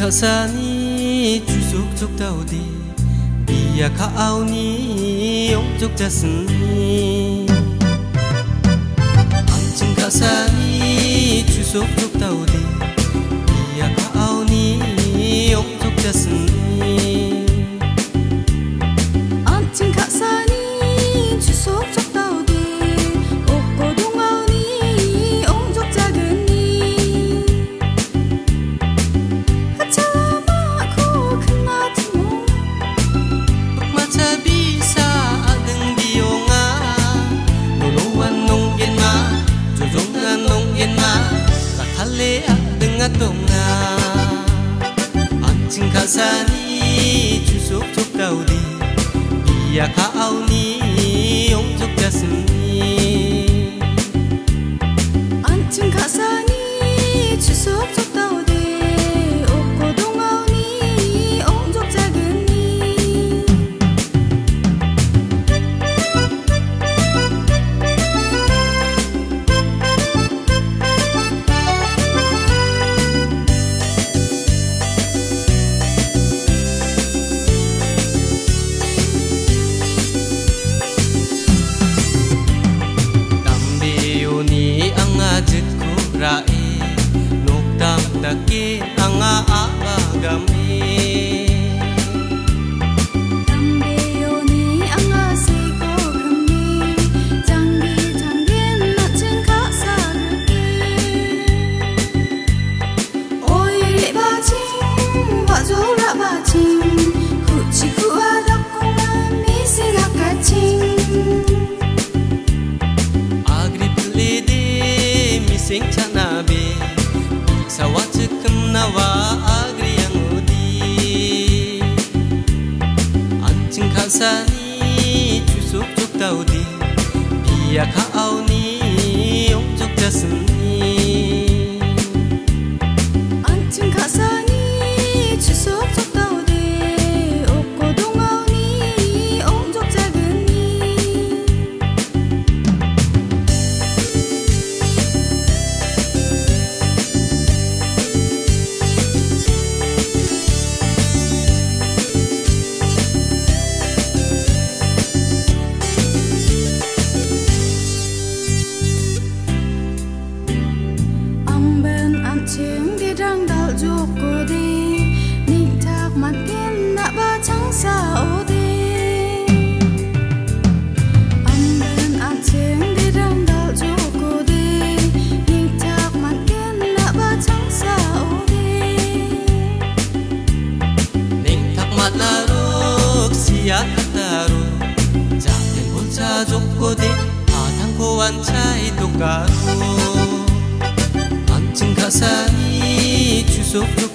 가사니 주속적 다우디 비야 가아우니 용적 자스니 안친 가사니 주속적 다우디 비야 가아우니 용적 자스니 낭아똥나 언젠가 산이 주속 족가우디 이야가아우니 용족 가슴니 언젠가 산이 주속 족가우디 Daki tanga agami 산이 주속쭉 다우디 비약하오니 용적 자승 bên chiếng đi răng đạo ruột cô đi. Ninh thạc mặt kiên nạ ba trắng xa ô đi. Ang bên ăn chiếng đi răng đào ruột cô đi. Ninh thạc mặt kiên